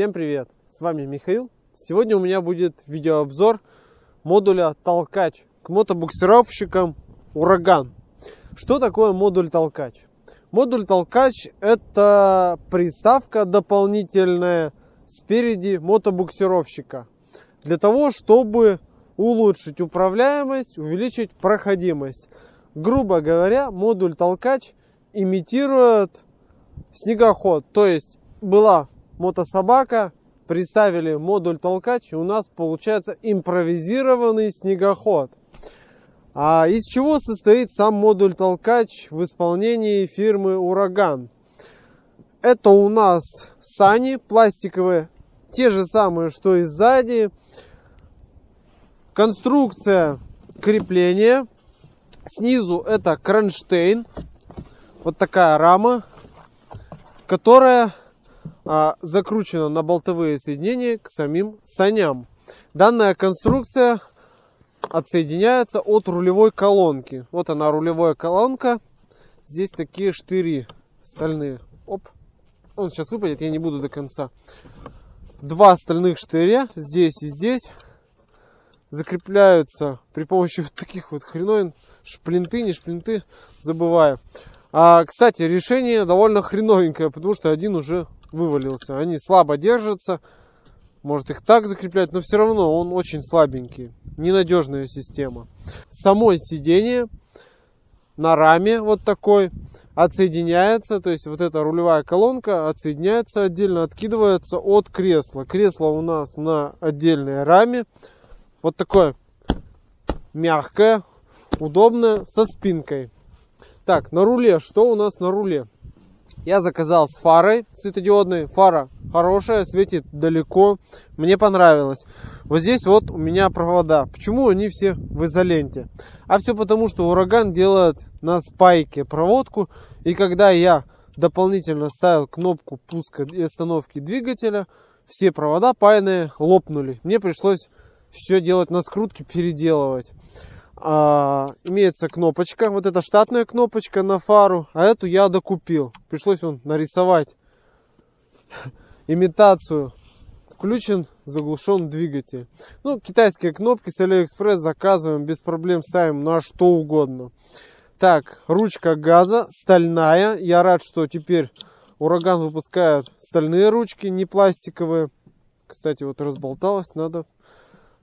Всем привет! С вами Михаил. Сегодня у меня будет видеообзор модуля толкач к мотобуксировщикам Ураган. Что такое модуль толкач? Модуль толкач это приставка дополнительная спереди мотобуксировщика для того, чтобы улучшить управляемость, увеличить проходимость. Грубо говоря, модуль толкач имитирует снегоход. То есть была мотособака, приставили модуль толкач, и у нас получается импровизированный снегоход. А из чего состоит сам модуль толкач в исполнении фирмы Ураган? Это у нас сани пластиковые, те же самые, что и сзади. Конструкция крепления. Снизу это кронштейн. Вот такая рама, которая закручена на болтовые соединения к самим саням. Данная конструкция отсоединяется от рулевой колонки. Вот она рулевая колонка. Здесь такие штыри стальные. Оп. Он сейчас выпадет, я не буду до конца. Два стальных штыря здесь и здесь закрепляются при помощи вот таких вот хреновин. Шплинты, не шплинты, забываю. А, кстати, решение довольно хреновенькое, потому что один уже вывалился. Они слабо держатся. Может их так закреплять, но все равно он очень слабенький. Ненадежная система. Само сиденье на раме вот такой отсоединяется, то есть вот эта рулевая колонка отсоединяется отдельно, откидывается от кресла. Кресло у нас на отдельной раме. Вот такое мягкое, удобное, со спинкой. Так, на руле, что у нас на руле? Я заказал с фарой светодиодной. Фара хорошая, светит далеко. Мне понравилось. Вот здесь вот у меня провода. Почему они все в изоленте? А все потому, что ураган делает на спайке проводку. И когда я дополнительно ставил кнопку пуска и остановки двигателя, все провода паяные лопнули. Мне пришлось все делать на скрутке, переделывать а, имеется кнопочка, вот эта штатная кнопочка на фару, а эту я докупил. Пришлось он нарисовать имитацию. Включен, заглушен двигатель. Ну, китайские кнопки с Алиэкспресс заказываем, без проблем ставим на что угодно. Так, ручка газа стальная. Я рад, что теперь Ураган выпускает стальные ручки, не пластиковые. Кстати, вот разболталась, надо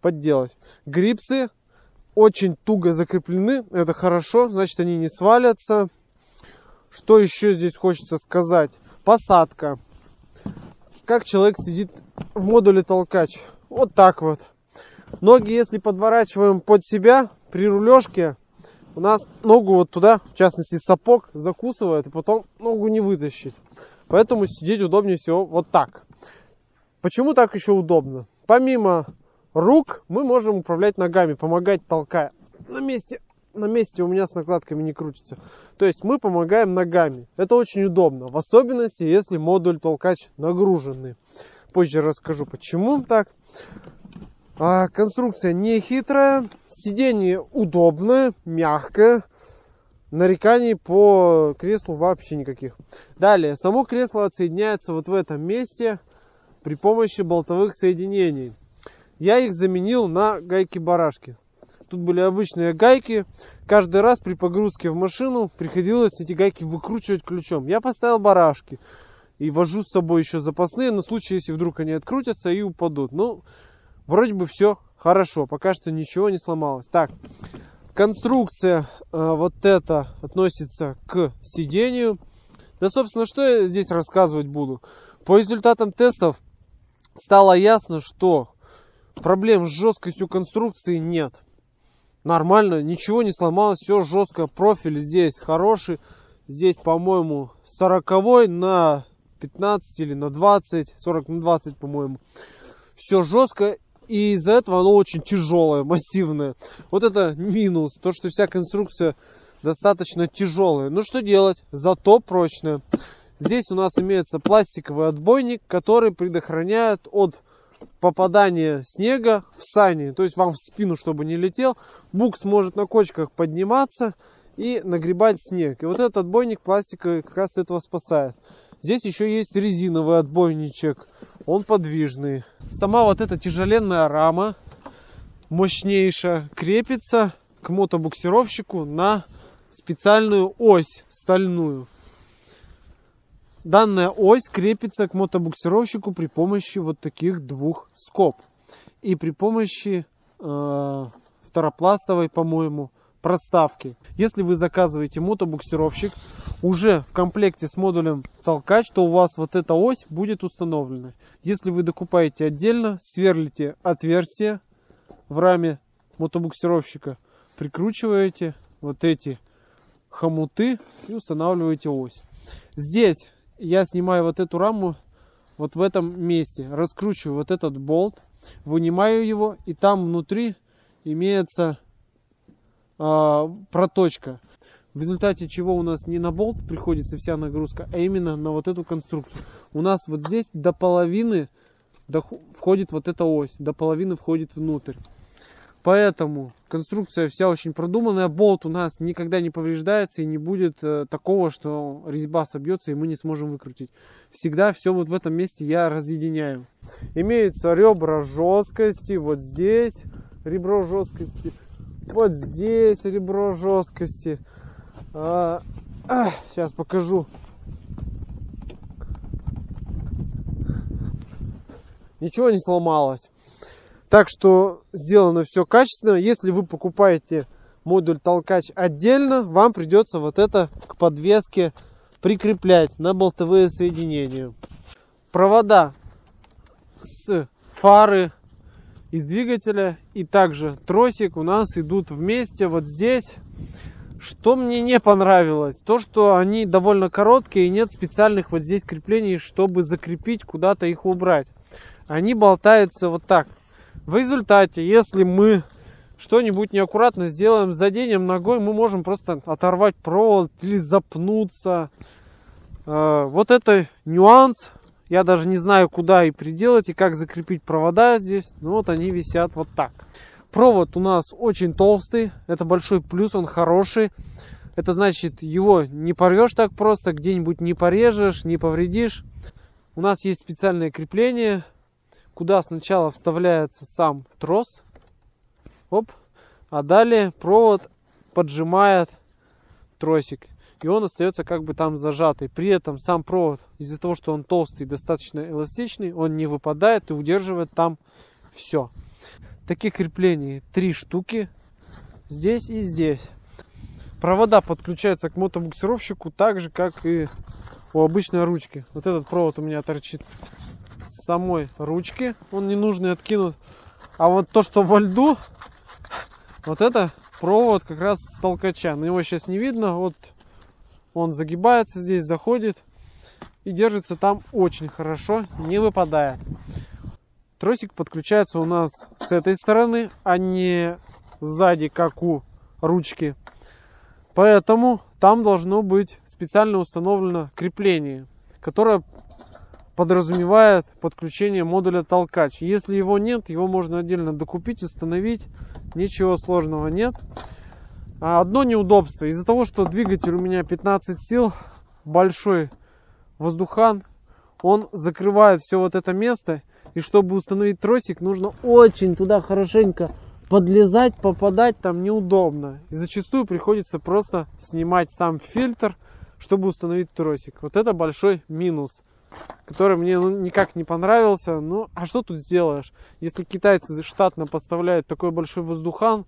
подделать. Грипсы очень туго закреплены. Это хорошо, значит они не свалятся. Что еще здесь хочется сказать? Посадка. Как человек сидит в модуле толкач. Вот так вот. Ноги, если подворачиваем под себя при рулежке, у нас ногу вот туда, в частности сапог, закусывает, и потом ногу не вытащить. Поэтому сидеть удобнее всего вот так. Почему так еще удобно? Помимо рук мы можем управлять ногами, помогать толкая. На месте, на месте у меня с накладками не крутится. То есть мы помогаем ногами. Это очень удобно. В особенности, если модуль толкач нагруженный. Позже расскажу, почему так. А, конструкция не хитрая. Сиденье удобное, мягкое. Нареканий по креслу вообще никаких. Далее, само кресло отсоединяется вот в этом месте при помощи болтовых соединений я их заменил на гайки-барашки. Тут были обычные гайки. Каждый раз при погрузке в машину приходилось эти гайки выкручивать ключом. Я поставил барашки. И вожу с собой еще запасные на случай, если вдруг они открутятся и упадут. Ну, вроде бы все хорошо. Пока что ничего не сломалось. Так, конструкция э, вот эта относится к сидению. Да, собственно, что я здесь рассказывать буду? По результатам тестов стало ясно, что проблем с жесткостью конструкции нет. Нормально, ничего не сломалось, все жестко. Профиль здесь хороший. Здесь, по-моему, 40 на 15 или на 20, 40 на 20, по-моему. Все жестко, и из-за этого оно очень тяжелое, массивное. Вот это минус, то, что вся конструкция достаточно тяжелая. Ну что делать? Зато прочная. Здесь у нас имеется пластиковый отбойник, который предохраняет от попадание снега в сани, то есть вам в спину, чтобы не летел. Букс может на кочках подниматься и нагребать снег. И вот этот отбойник пластиковый как раз этого спасает. Здесь еще есть резиновый отбойничек. Он подвижный. Сама вот эта тяжеленная рама, мощнейшая, крепится к мотобуксировщику на специальную ось стальную. Данная ось крепится к мотобуксировщику при помощи вот таких двух скоб. И при помощи э, второпластовой, по-моему, проставки. Если вы заказываете мотобуксировщик уже в комплекте с модулем толкач, то у вас вот эта ось будет установлена. Если вы докупаете отдельно, сверлите отверстие в раме мотобуксировщика, прикручиваете вот эти хомуты и устанавливаете ось. Здесь я снимаю вот эту раму вот в этом месте, раскручиваю вот этот болт, вынимаю его и там внутри имеется э, проточка. В результате чего у нас не на болт приходится вся нагрузка, а именно на вот эту конструкцию. У нас вот здесь до половины входит вот эта ось, до половины входит внутрь. Поэтому конструкция вся очень продуманная. Болт у нас никогда не повреждается и не будет э, такого, что резьба собьется и мы не сможем выкрутить. Всегда все вот в этом месте я разъединяю. Имеются ребра жесткости вот здесь, ребро жесткости, вот здесь ребро жесткости. А, а, сейчас покажу. Ничего не сломалось. Так что сделано все качественно. Если вы покупаете модуль толкач отдельно, вам придется вот это к подвеске прикреплять на болтовые соединения. Провода с фары из двигателя и также тросик у нас идут вместе вот здесь. Что мне не понравилось, то что они довольно короткие и нет специальных вот здесь креплений, чтобы закрепить куда-то их убрать. Они болтаются вот так. В результате, если мы что-нибудь неаккуратно сделаем, заденем ногой, мы можем просто оторвать провод или запнуться. Э, вот это нюанс. Я даже не знаю, куда и приделать, и как закрепить провода здесь. Ну вот они висят вот так. Провод у нас очень толстый. Это большой плюс, он хороший. Это значит, его не порвешь так просто, где-нибудь не порежешь, не повредишь. У нас есть специальное крепление куда сначала вставляется сам трос, оп, а далее провод поджимает тросик, и он остается как бы там зажатый. При этом сам провод, из-за того, что он толстый и достаточно эластичный, он не выпадает и удерживает там все. Таких креплений три штуки здесь и здесь. Провода подключаются к мотобуксировщику так же, как и у обычной ручки. Вот этот провод у меня торчит самой ручки, он ненужный откинут. А вот то, что во льду, вот это провод как раз с толкача. На него сейчас не видно, вот он загибается здесь, заходит и держится там очень хорошо, не выпадает. Тросик подключается у нас с этой стороны, а не сзади, как у ручки. Поэтому там должно быть специально установлено крепление, которое подразумевает подключение модуля толкач. Если его нет, его можно отдельно докупить, установить. Ничего сложного нет. А одно неудобство. Из-за того, что двигатель у меня 15 сил, большой воздухан, он закрывает все вот это место. И чтобы установить тросик, нужно очень туда хорошенько подлезать, попадать там неудобно. И зачастую приходится просто снимать сам фильтр, чтобы установить тросик. Вот это большой минус который мне ну, никак не понравился. Ну, а что тут сделаешь? Если китайцы штатно поставляют такой большой воздухан,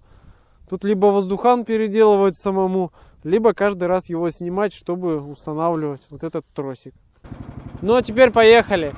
тут либо воздухан переделывать самому, либо каждый раз его снимать, чтобы устанавливать вот этот тросик. Ну, а теперь поехали.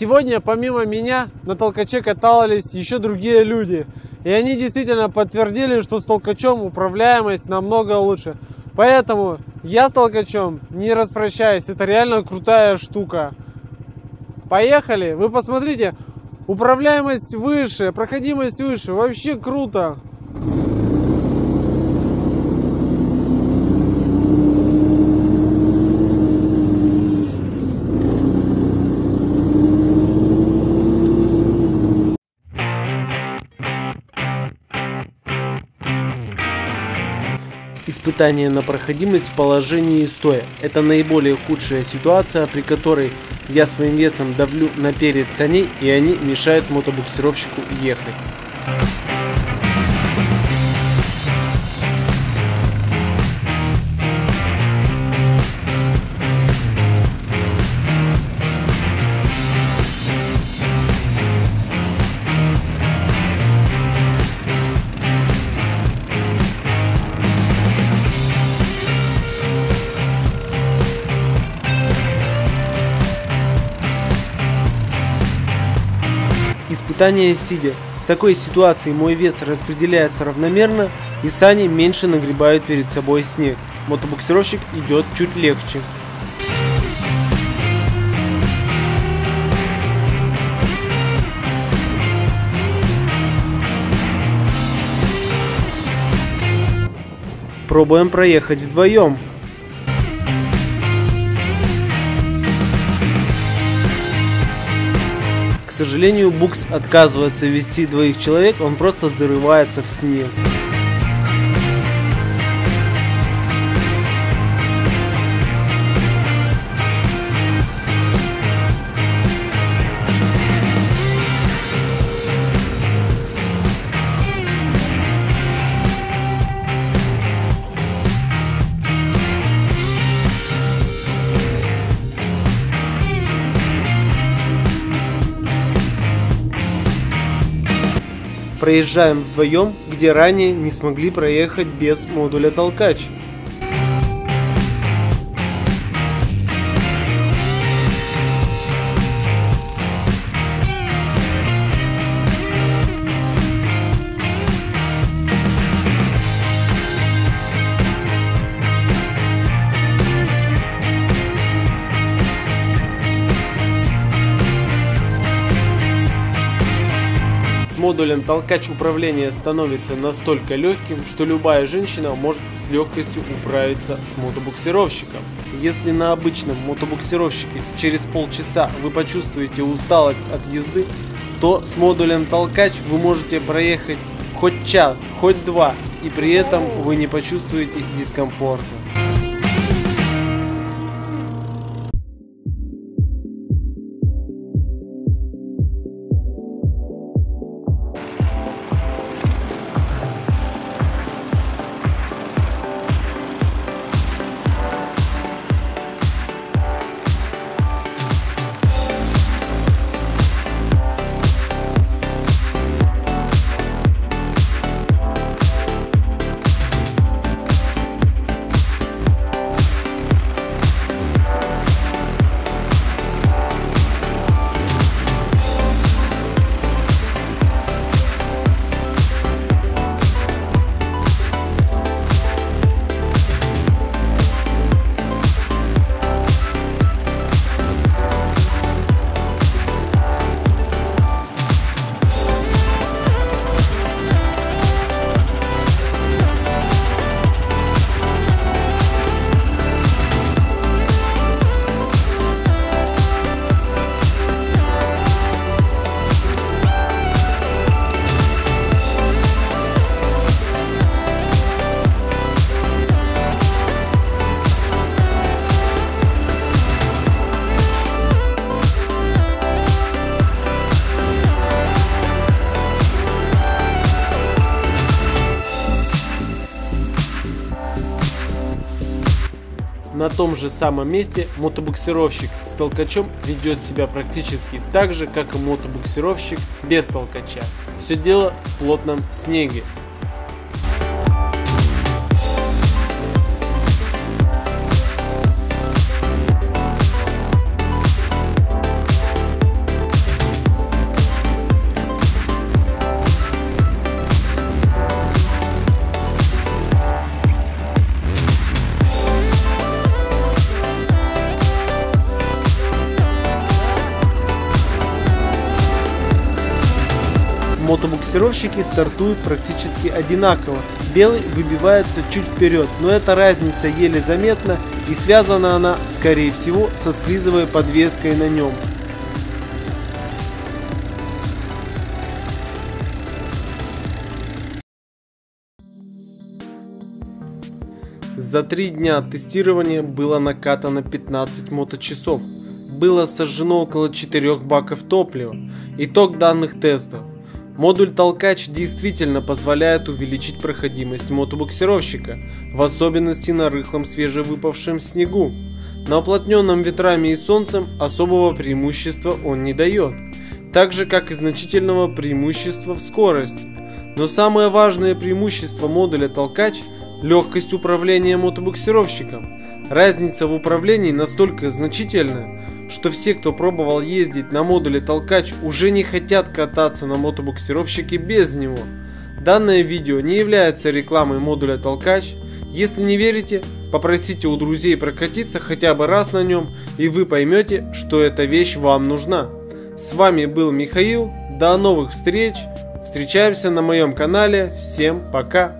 Сегодня помимо меня на толкаче катались еще другие люди. И они действительно подтвердили, что с толкачом управляемость намного лучше. Поэтому я с толкачом не распрощаюсь. Это реально крутая штука. Поехали. Вы посмотрите. Управляемость выше, проходимость выше. Вообще круто. Испытание на проходимость в положении стоя. Это наиболее худшая ситуация, при которой я своим весом давлю на перед саней и они мешают мотобуксировщику ехать. Испытание сидя. В такой ситуации мой вес распределяется равномерно и сани меньше нагребают перед собой снег. Мотобуксировщик идет чуть легче. Пробуем проехать вдвоем. Сожалению, букс отказывается вести двоих человек, он просто зарывается в снег. Проезжаем вдвоем, где ранее не смогли проехать без модуля толкач. Модулем толкач управления становится настолько легким, что любая женщина может с легкостью управиться с мотобуксировщиком. Если на обычном мотобуксировщике через полчаса вы почувствуете усталость от езды, то с модулем толкач вы можете проехать хоть час, хоть два, и при этом вы не почувствуете дискомфорта. На том же самом месте мотобуксировщик с толкачом ведет себя практически так же, как и мотобуксировщик без толкача. Все дело в плотном снеге. Мотобуксировщики стартуют практически одинаково. Белый выбивается чуть вперед, но эта разница еле заметна и связана она, скорее всего, со склизовой подвеской на нем. За три дня тестирования было накатано 15 моточасов. Было сожжено около 4 баков топлива. Итог данных тестов. Модуль толкач действительно позволяет увеличить проходимость мотобуксировщика, в особенности на рыхлом свежевыпавшем снегу. На уплотненном ветрами и солнцем особого преимущества он не дает, так же как и значительного преимущества в скорости. Но самое важное преимущество модуля толкач – легкость управления мотобуксировщиком. Разница в управлении настолько значительная, что все, кто пробовал ездить на модуле толкач, уже не хотят кататься на мотобуксировщике без него. Данное видео не является рекламой модуля толкач. Если не верите, попросите у друзей прокатиться хотя бы раз на нем, и вы поймете, что эта вещь вам нужна. С вами был Михаил, до новых встреч, встречаемся на моем канале, всем пока!